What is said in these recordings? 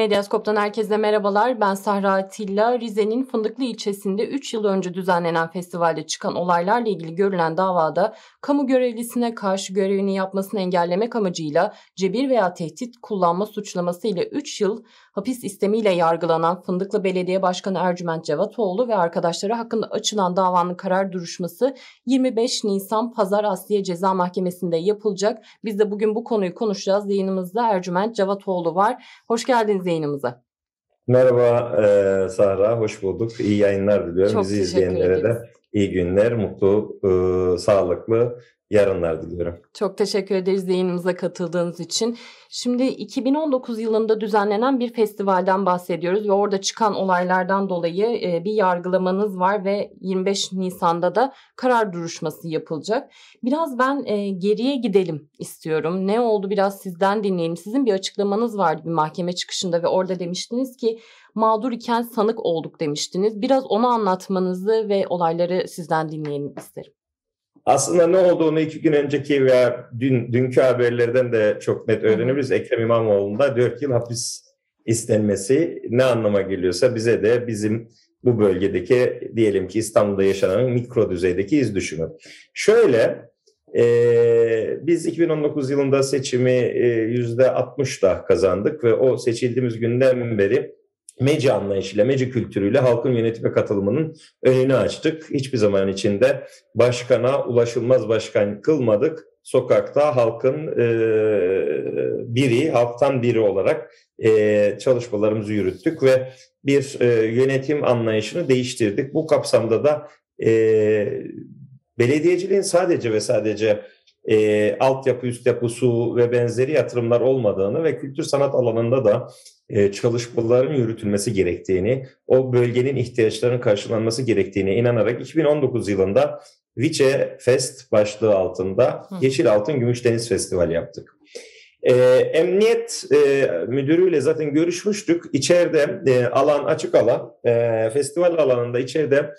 Medyaskop'tan herkese merhabalar. Ben Sahra Atilla. Rize'nin Fındıklı ilçesinde 3 yıl önce düzenlenen festivalde çıkan olaylarla ilgili görülen davada kamu görevlisine karşı görevini yapmasını engellemek amacıyla cebir veya tehdit kullanma suçlaması ile 3 yıl hapis istemiyle yargılanan Fındıklı Belediye Başkanı Ercüment Cevatoğlu ve arkadaşları hakkında açılan davanın karar duruşması 25 Nisan Pazar Asliye Ceza Mahkemesi'nde yapılacak. Biz de bugün bu konuyu konuşacağız. Yayınımızda Ercüment Cevatoğlu var. Hoş geldiniz yayınımıza. Merhaba e, Sahra, hoş bulduk. İyi yayınlar diliyorum. Çok Bizi izleyenlere de iyi günler, mutlu, e, sağlıklı yarınlar diliyorum. Çok teşekkür ederiz yayınımıza katıldığınız için. Şimdi 2019 yılında düzenlenen bir festivalden bahsediyoruz ve orada çıkan olaylardan dolayı bir yargılamanız var ve 25 Nisan'da da karar duruşması yapılacak. Biraz ben geriye gidelim istiyorum. Ne oldu biraz sizden dinleyelim. Sizin bir açıklamanız vardı bir mahkeme çıkışında ve orada demiştiniz ki mağdur iken sanık olduk demiştiniz. Biraz onu anlatmanızı ve olayları sizden dinleyelim isterim. Aslında ne olduğunu iki gün önceki veya dün dünkü haberlerden de çok net öğrenebiliriz. Ekrem İmamoğlu'nda 4 yıl hapis istenmesi ne anlama geliyorsa bize de bizim bu bölgedeki diyelim ki İstanbul'da yaşanan mikro düzeydeki iz düşümü. Şöyle e, biz 2019 yılında seçimi yüzde 60'da kazandık ve o seçildiğimiz günden beri Meci anlayışıyla, Meci kültürüyle halkın yönetime katılımının önünü açtık. Hiçbir zaman içinde başkana ulaşılmaz başkan kılmadık. Sokakta halkın e, biri, halktan biri olarak e, çalışmalarımızı yürüttük ve bir e, yönetim anlayışını değiştirdik. Bu kapsamda da e, belediyeciliğin sadece ve sadece e, altyapı, üst yapı, su ve benzeri yatırımlar olmadığını ve kültür sanat alanında da çalışmaların yürütülmesi gerektiğini, o bölgenin ihtiyaçlarının karşılanması gerektiğine inanarak 2019 yılında Vice Fest başlığı altında Yeşil Altın Gümüş Deniz Festivali yaptık. E, emniyet e, müdürüyle zaten görüşmüştük. İçeride e, alan açık alan, e, festival alanında içeride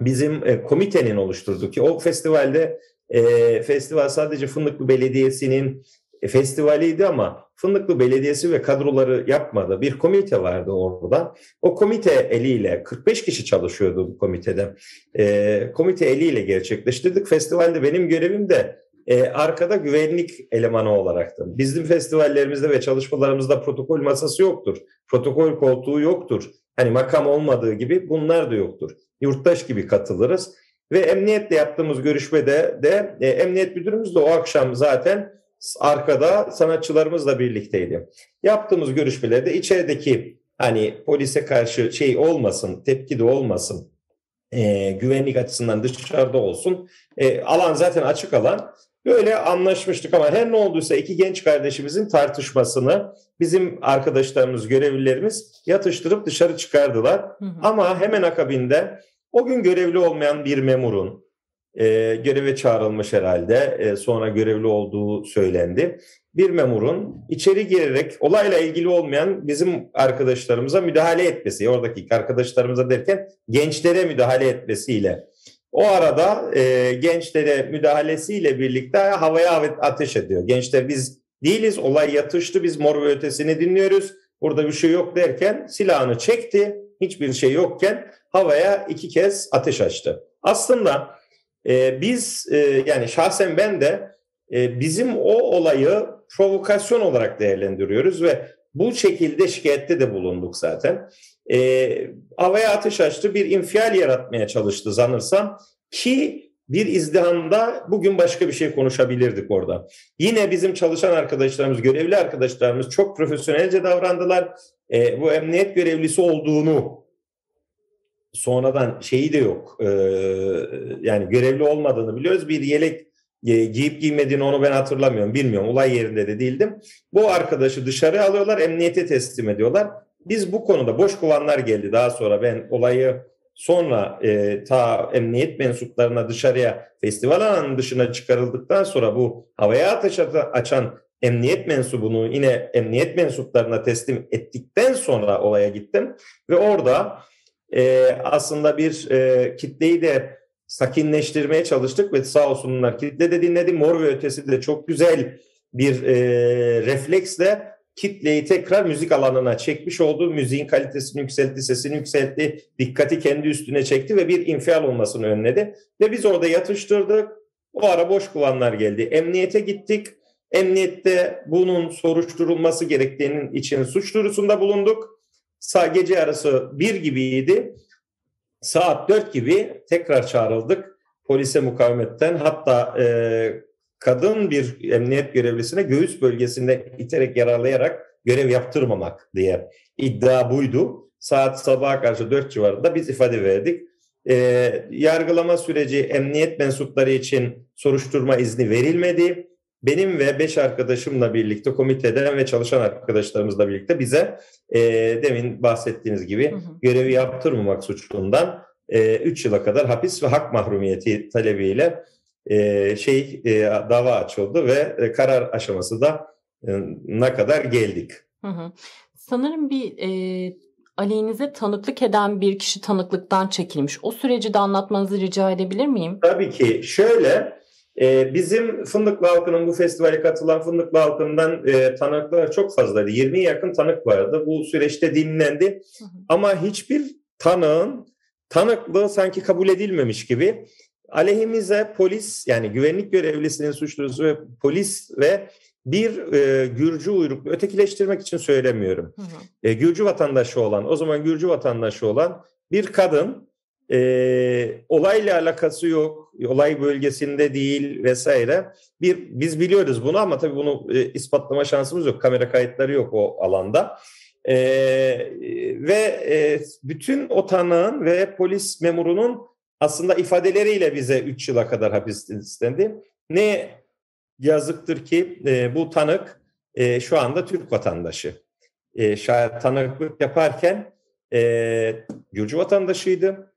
bizim e, komitenin oluşturduğu ki o festivalde e, festival sadece Fındıklı Belediyesi'nin e, festivaliydi ama Fındıklı Belediyesi ve kadroları yapmadı. Bir komite vardı orada. O komite eliyle 45 kişi çalışıyordu bu komitede. E, komite eliyle gerçekleştirdik. Festivalde benim görevim de e, arkada güvenlik elemanı olaraktı. Bizim festivallerimizde ve çalışmalarımızda protokol masası yoktur. Protokol koltuğu yoktur. Hani makam olmadığı gibi bunlar da yoktur. Yurttaş gibi katılırız. Ve emniyetle yaptığımız görüşmede de e, emniyet müdürümüz de o akşam zaten arkada sanatçılarımızla birlikteydi. Yaptığımız görüşmelerde içerideki hani polise karşı şey olmasın, tepki de olmasın, e, güvenlik açısından dışarıda olsun. E, alan zaten açık alan. Böyle anlaşmıştık ama her ne olduysa iki genç kardeşimizin tartışmasını bizim arkadaşlarımız, görevlilerimiz yatıştırıp dışarı çıkardılar. Hı hı. Ama hemen akabinde o gün görevli olmayan bir memurun e, göreve çağrılmış herhalde e, sonra görevli olduğu söylendi. Bir memurun içeri girerek olayla ilgili olmayan bizim arkadaşlarımıza müdahale etmesi, oradaki arkadaşlarımıza derken gençlere müdahale etmesiyle o arada e, gençlere müdahalesiyle birlikte havaya ateş ediyor. Gençler biz değiliz, olay yatıştı, biz mor ve ötesini dinliyoruz. Burada bir şey yok derken silahını çekti. Hiçbir şey yokken havaya iki kez ateş açtı. Aslında e, biz e, yani şahsen ben de e, bizim o olayı provokasyon olarak değerlendiriyoruz ve bu şekilde şikayette de bulunduk zaten. E, havaya ateş açtı bir infial yaratmaya çalıştı zanırsam ki bir izdihamda bugün başka bir şey konuşabilirdik orada. Yine bizim çalışan arkadaşlarımız, görevli arkadaşlarımız çok profesyonelce davrandılar. E, bu emniyet görevlisi olduğunu sonradan şeyi de yok. E, yani görevli olmadığını biliyoruz. Bir yelek e, giyip giymediğini onu ben hatırlamıyorum. Bilmiyorum. Olay yerinde de değildim. Bu arkadaşı dışarı alıyorlar. Emniyete teslim ediyorlar. Biz bu konuda boş kovanlar geldi daha sonra. Ben olayı sonra e, ta emniyet mensuplarına dışarıya festival alanının dışına çıkarıldıktan sonra bu havaya ateş açan emniyet mensubunu yine emniyet mensuplarına teslim ettikten sonra olaya gittim ve orada e, aslında bir e, kitleyi de sakinleştirmeye çalıştık ve sağ olsunlar kitle de dinledi. Mor ve ötesi de çok güzel bir e, refleksle kitleyi tekrar müzik alanına çekmiş oldu. Müziğin kalitesini yükseltti, sesini yükseltti, dikkati kendi üstüne çekti ve bir infial olmasını önledi. Ve biz orada yatıştırdık. O ara boş kovanlar geldi. Emniyete gittik. Emniyette bunun soruşturulması gerektiğinin için suç duyurusunda bulunduk. Gece arası bir gibiydi. Saat dört gibi tekrar çağrıldık polise mukavemetten hatta e, kadın bir emniyet görevlisine göğüs bölgesinde iterek yaralayarak görev yaptırmamak diye iddia buydu. Saat sabaha karşı 4 civarında biz ifade verdik. E, yargılama süreci emniyet mensupları için soruşturma izni verilmedi. Benim ve beş arkadaşımla birlikte komiteden ve çalışan arkadaşlarımızla birlikte bize e, demin bahsettiğiniz gibi hı hı. görevi yaptırmamak suçundan 3 yıla kadar hapis ve hak mahrumiyeti talebiyle e, şey e, dava açıldı ve e, karar aşaması da e, ne kadar geldik. Hı hı. Sanırım bir e, aleyhinize tanıklık eden bir kişi tanıklıktan çekilmiş. O süreci de anlatmanızı rica edebilir miyim? Tabii ki. Şöyle e, bizim Fındıklı halkının bu festivale katılan Fındıklı halkından e, tanıklar çok fazlaydı. 20'ye yakın tanık vardı. Bu süreçte dinlendi. Hı hı. Ama hiçbir tanığın tanıklığı sanki kabul edilmemiş gibi aleyhimize polis yani güvenlik görevlisinin suçlusu ve polis ve bir e, Gürcü uyruklu ötekileştirmek için söylemiyorum. Hı hı. E, Gürcü vatandaşı olan o zaman Gürcü vatandaşı olan bir kadın e, olayla alakası yok, olay bölgesinde değil vesaire. Bir biz biliyoruz bunu ama tabii bunu e, ispatlama şansımız yok. Kamera kayıtları yok o alanda. E, ve e, bütün o tanığın ve polis memurunun aslında ifadeleriyle bize 3 yıla kadar hapis istendi. Ne yazıktır ki e, bu tanık e, şu anda Türk vatandaşı. E, şayet tanıklık yaparken e, Gürcü vatandaşıydı.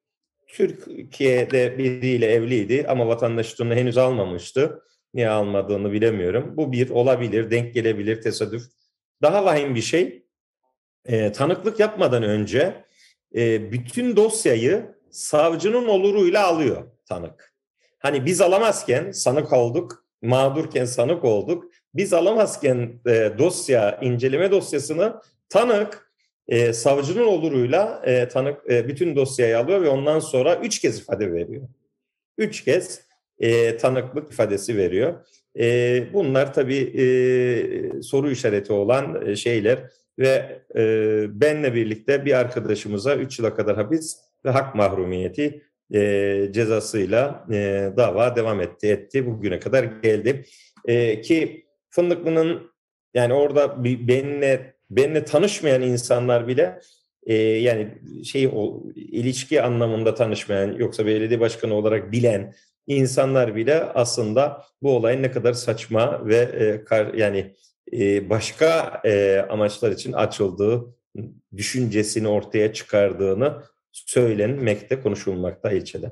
Türkiye'de biriyle evliydi ama vatandaşlığını henüz almamıştı. Niye almadığını bilemiyorum. Bu bir olabilir, denk gelebilir, tesadüf. Daha vahim bir şey e, tanıklık yapmadan önce e, bütün dosyayı savcının oluruyla alıyor tanık. Hani biz alamazken sanık olduk, mağdurken sanık olduk. Biz alamazken e, dosya, inceleme dosyasını tanık e, savcının oluruyla e, tanık e, bütün dosyayı alıyor ve ondan sonra üç kez ifade veriyor. Üç kez e, tanıklık ifadesi veriyor. E, bunlar tabii e, soru işareti olan e, şeyler ve e, benle birlikte bir arkadaşımıza 3 yıla kadar hapis ve hak mahrumiyeti e, cezasıyla e, dava devam etti etti bugüne kadar geldi e, ki Fındıklı'nın yani orada bir benimle benimle tanışmayan insanlar bile e, yani şey o ilişki anlamında tanışmayan yoksa belediye başkanı olarak bilen insanlar bile aslında bu olayın ne kadar saçma ve e, kar, yani e, başka e, amaçlar için açıldığı düşüncesini ortaya çıkardığını söylenmekte, konuşulmakta ilçede.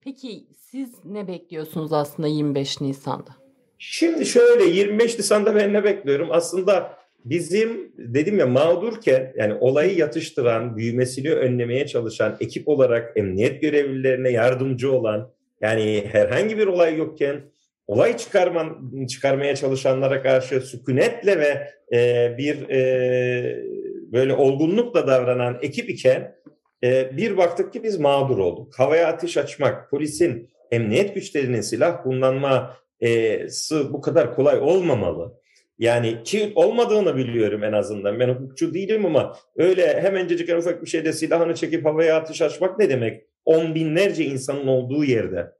Peki siz ne bekliyorsunuz aslında 25 Nisan'da? Şimdi şöyle 25 Nisan'da ben ne bekliyorum? Aslında bizim dedim ya mağdurken yani olayı yatıştıran, büyümesini önlemeye çalışan ekip olarak emniyet görevlilerine yardımcı olan yani herhangi bir olay yokken olay çıkarman, çıkarmaya çalışanlara karşı sükunetle ve e, bir e, böyle olgunlukla davranan ekip iken e, bir baktık ki biz mağdur olduk. Havaya ateş açmak, polisin, emniyet güçlerinin silah kullanması bu kadar kolay olmamalı. Yani ki olmadığını biliyorum en azından. Ben hukukçu değilim ama öyle hemencecik en ufak bir şeyde silahını çekip havaya ateş açmak ne demek? On binlerce insanın olduğu yerde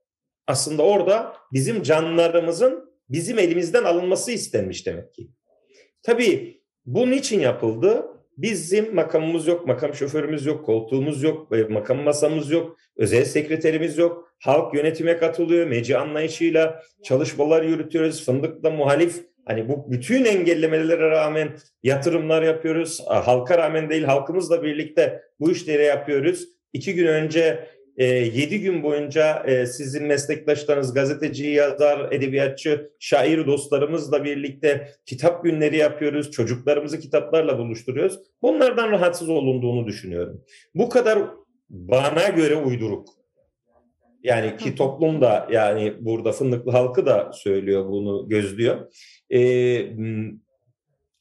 aslında orada bizim canlarımızın bizim elimizden alınması istenmiş demek ki. Tabii bu niçin yapıldı? Bizim makamımız yok, makam şoförümüz yok, koltuğumuz yok, e, makam masamız yok, özel sekreterimiz yok. Halk yönetime katılıyor, meci anlayışıyla çalışmalar yürütüyoruz. Fındık'ta muhalif Hani bu bütün engellemelere rağmen yatırımlar yapıyoruz. Halka rağmen değil halkımızla birlikte bu işleri yapıyoruz. İki gün önce e, ee, 7 gün boyunca e, sizin meslektaşlarınız, gazeteci, yazar, edebiyatçı, şair dostlarımızla birlikte kitap günleri yapıyoruz. Çocuklarımızı kitaplarla buluşturuyoruz. Bunlardan rahatsız olunduğunu düşünüyorum. Bu kadar bana göre uyduruk. Yani ki toplum da yani burada fındıklı halkı da söylüyor bunu gözlüyor. Ee,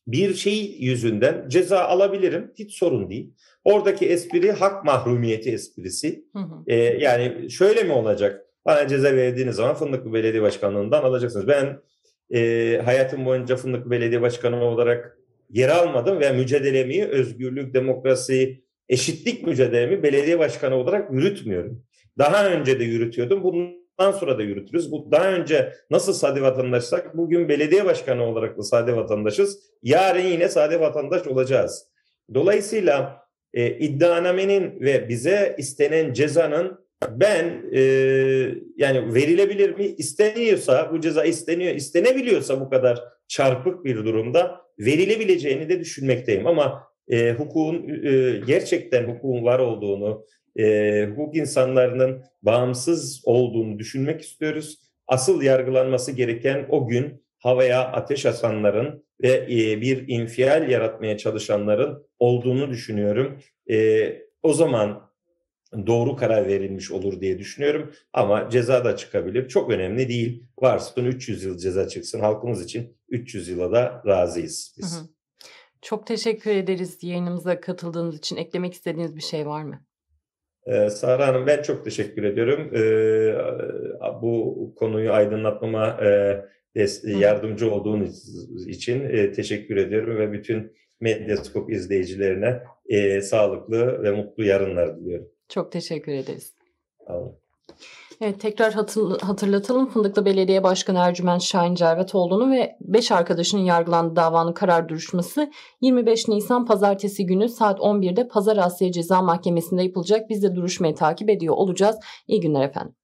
bir şey yüzünden ceza alabilirim. Hiç sorun değil. Oradaki espri hak mahrumiyeti esprisi. Hı hı. Ee, yani şöyle mi olacak? Bana ceza verdiğiniz zaman Fındıklı Belediye Başkanlığı'ndan alacaksınız. Ben e, hayatım boyunca Fındıklı Belediye Başkanı olarak yer almadım ve mücadelemi, özgürlük, demokrasi, eşitlik mücadelemi belediye başkanı olarak yürütmüyorum. Daha önce de yürütüyordum. Bundan sonra da yürütürüz. Bu daha önce nasıl sade vatandaşsak bugün belediye başkanı olarak da sade vatandaşız. Yarın yine sade vatandaş olacağız. Dolayısıyla e, iddianamenin ve bize istenen cezanın ben e, yani verilebilir mi? İsteniyorsa bu ceza isteniyor, istenebiliyorsa bu kadar çarpık bir durumda verilebileceğini de düşünmekteyim. Ama e, hukukun e, gerçekten hukukun var olduğunu, e, hukuk insanlarının bağımsız olduğunu düşünmek istiyoruz. Asıl yargılanması gereken o gün havaya ateş asanların ve e, bir infial yaratmaya çalışanların olduğunu düşünüyorum. E, o zaman doğru karar verilmiş olur diye düşünüyorum. Ama ceza da çıkabilir. Çok önemli değil. Varsın 300 yıl ceza çıksın. Halkımız için 300 yıla da razıyız biz. Hı hı. Çok teşekkür ederiz yayınımıza katıldığınız için. Eklemek istediğiniz bir şey var mı? Ee, Sara Hanım ben çok teşekkür ediyorum. Ee, bu konuyu aydınlatmama e, yardımcı olduğunuz için e, teşekkür ediyorum ve bütün Medyaskop izleyicilerine e, sağlıklı ve mutlu yarınlar diliyorum. Çok teşekkür ederiz. Tamam. Evet tekrar hatırlatalım. Fındıklı Belediye Başkanı Ercüment Şahin Cervetoğlu'nu ve 5 arkadaşının yargılandığı davanın karar duruşması 25 Nisan pazartesi günü saat 11'de Pazar Asya Ceza Mahkemesi'nde yapılacak. Biz de duruşmayı takip ediyor olacağız. İyi günler efendim.